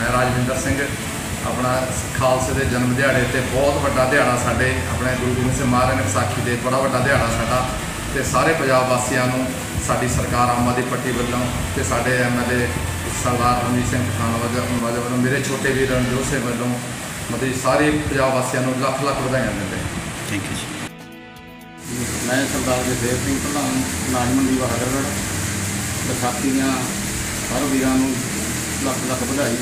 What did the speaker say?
ਮੈਂ ਰਾਜਵਿੰਦਰ ਸਿੰਘ ਆਪਣਾ ਖਾਲਸੇ ਦੇ ਜਨਮ ਦਿਹਾੜੇ ਤੇ ਬਹੁਤ ਵੱਡਾ ਦਿਹਾੜਾ ਸਾਡੇ ਆਪਣੇ ਗੁਰੂ ਗੋਬਿੰਦ ਸਿੰਘ ਮਹਾਰਾਜ ਨੇ ਵਿਸਾਖੀ ਦੇ ਬੜਾ ਵੱਡਾ ਦਿਹਾੜਾ ਸਾਡਾ ਤੇ ਸਾਰੇ ਪੰਜਾਬ ਵਾਸੀਆਂ ਨੂੰ ਸਾਡੀ ਸਰਕਾਰ ਆਮ ਆਦਮੀ ਪਾਰਟੀ ਵੱਲੋਂ ਤੇ ਸਾਡੇ ਐਮਐਲਏ ਸਰਦਾਰ ਰਣਜੀਤ ਸਿੰਘ ਖਾਨ ਵਜੋਂ ਵੱਲੋਂ ਮੇਰੇ ਛੋਟੇ ਵੀਰ ਰਣਜੋਤ ਸਿੰਘ ਵੱਲੋਂ ਮਤਲਬ ਸਾਰੇ ਪੰਜਾਬ ਵਾਸੀਆਂ ਨੂੰ ਲੱਖ ਲੱਖ ਵਧਾਈਆਂ ਦਿੰਦੇ ਥੈਂਕ ਯੂ ਜੀ ਮੈਂ ਸਰਦਾਰ ਜਗਦੇਵ ਸਿੰਘ ਪ੍ਰਧਾਨ ਨਾਜਮਨ ਦੀ ਬਹਾਦਰਗੜ੍ਹ ਵਿਸਾਖੀ ਦੀਆਂ ਹਰ ਵੀਰਾਂ ਨੂੰ ਲੱਖ ਲੱਖ ਵਧਾਈ।